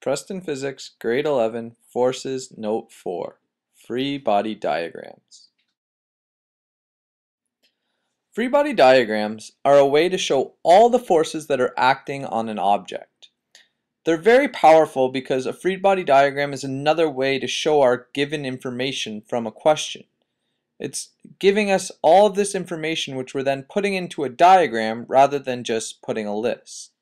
Preston Physics, Grade 11, Forces, Note 4, Free Body Diagrams. Free body diagrams are a way to show all the forces that are acting on an object. They're very powerful because a free body diagram is another way to show our given information from a question. It's giving us all of this information which we're then putting into a diagram rather than just putting a list.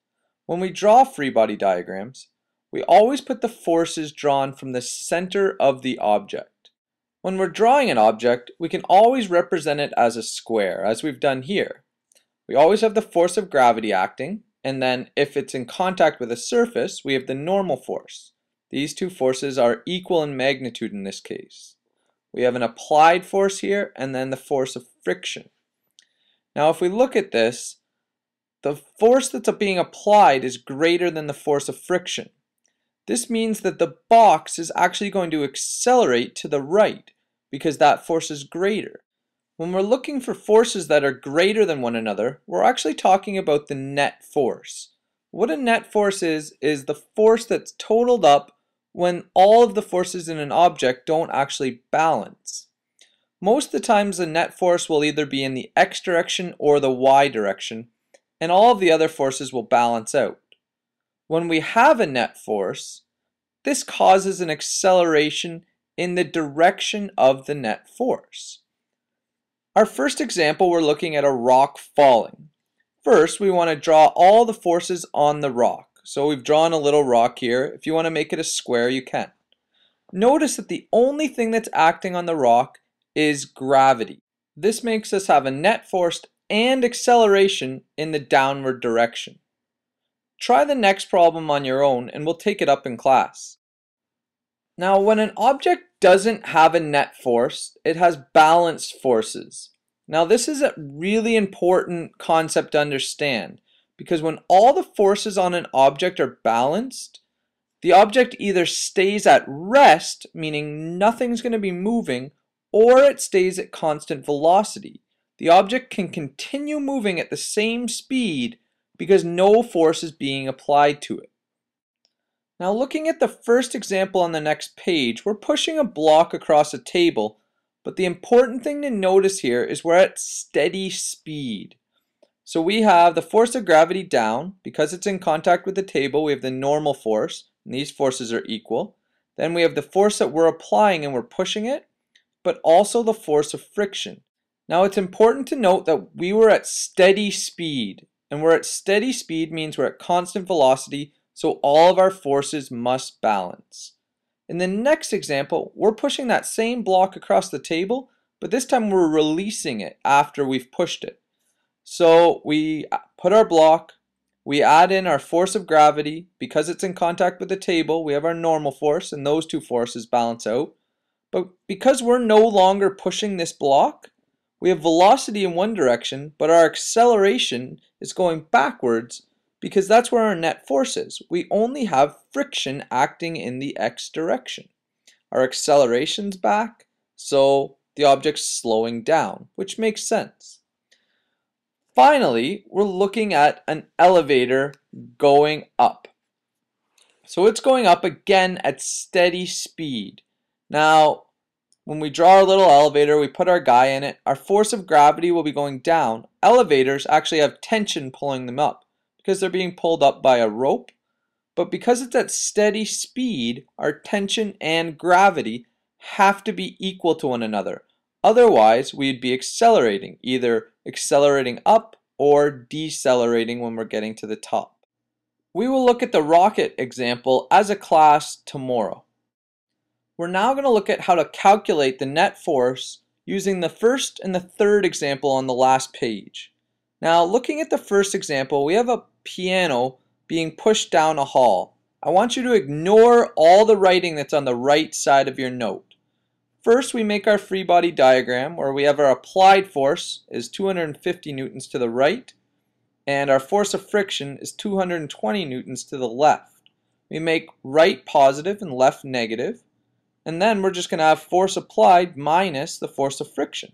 When we draw free body diagrams, we always put the forces drawn from the center of the object. When we're drawing an object, we can always represent it as a square, as we've done here. We always have the force of gravity acting, and then if it's in contact with a surface, we have the normal force. These two forces are equal in magnitude in this case. We have an applied force here, and then the force of friction. Now if we look at this, the force that's being applied is greater than the force of friction. This means that the box is actually going to accelerate to the right because that force is greater. When we're looking for forces that are greater than one another, we're actually talking about the net force. What a net force is, is the force that's totaled up when all of the forces in an object don't actually balance. Most of the times the net force will either be in the x direction or the y direction, and all of the other forces will balance out. When we have a net force, this causes an acceleration in the direction of the net force. Our first example, we're looking at a rock falling. First, we want to draw all the forces on the rock. So we've drawn a little rock here. If you want to make it a square, you can. Notice that the only thing that's acting on the rock is gravity. This makes us have a net force and acceleration in the downward direction. Try the next problem on your own and we'll take it up in class. Now when an object doesn't have a net force, it has balanced forces. Now this is a really important concept to understand because when all the forces on an object are balanced, the object either stays at rest, meaning nothing's going to be moving, or it stays at constant velocity. The object can continue moving at the same speed because no force is being applied to it. Now looking at the first example on the next page, we're pushing a block across a table, but the important thing to notice here is we're at steady speed. So we have the force of gravity down, because it's in contact with the table, we have the normal force, and these forces are equal. Then we have the force that we're applying and we're pushing it, but also the force of friction. Now it's important to note that we were at steady speed, and we're at steady speed means we're at constant velocity, so all of our forces must balance. In the next example, we're pushing that same block across the table, but this time we're releasing it after we've pushed it. So we put our block, we add in our force of gravity. Because it's in contact with the table, we have our normal force, and those two forces balance out. But because we're no longer pushing this block, we have velocity in one direction, but our acceleration is going backwards because that's where our net force is. We only have friction acting in the x direction. Our acceleration's back, so the object's slowing down, which makes sense. Finally, we're looking at an elevator going up. So it's going up again at steady speed. Now, when we draw our little elevator, we put our guy in it, our force of gravity will be going down. Elevators actually have tension pulling them up because they're being pulled up by a rope. But because it's at steady speed, our tension and gravity have to be equal to one another. Otherwise, we'd be accelerating, either accelerating up or decelerating when we're getting to the top. We will look at the rocket example as a class tomorrow. We're now going to look at how to calculate the net force using the first and the third example on the last page. Now looking at the first example, we have a piano being pushed down a hall. I want you to ignore all the writing that's on the right side of your note. First, we make our free body diagram where we have our applied force is 250 newtons to the right and our force of friction is 220 newtons to the left. We make right positive and left negative and then we're just going to have force applied minus the force of friction.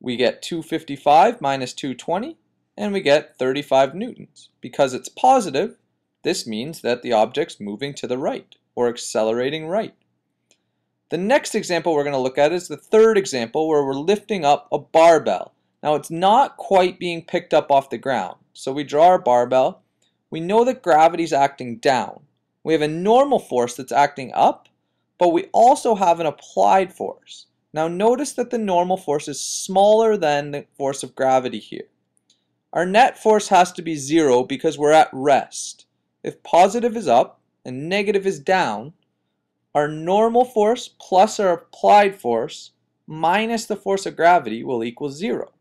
We get 255 minus 220 and we get 35 newtons. Because it's positive, This means that the object's moving to the right, or accelerating right. The next example we're going to look at is the third example where we're lifting up a barbell. Now it's not quite being picked up off the ground. So we draw our barbell. We know that gravity's acting down. We have a normal force that's acting up, but we also have an applied force. Now notice that the normal force is smaller than the force of gravity here. Our net force has to be zero because we're at rest. If positive is up and negative is down, our normal force plus our applied force minus the force of gravity will equal zero.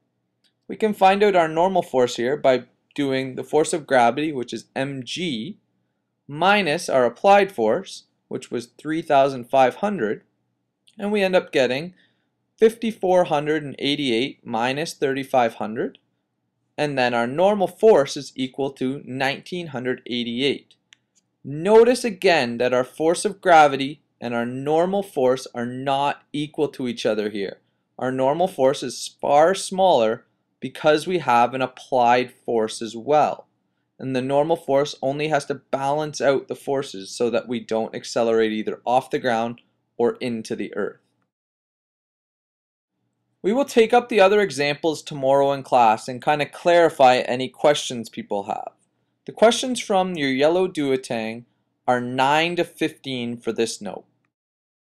We can find out our normal force here by doing the force of gravity, which is mg, minus our applied force, which was 3,500, and we end up getting 5,488 minus 3,500, and then our normal force is equal to 1,988. Notice again that our force of gravity and our normal force are not equal to each other here. Our normal force is far smaller because we have an applied force as well. And the normal force only has to balance out the forces so that we don't accelerate either off the ground or into the earth. We will take up the other examples tomorrow in class and kind of clarify any questions people have. The questions from your yellow duotang are 9 to 15 for this note.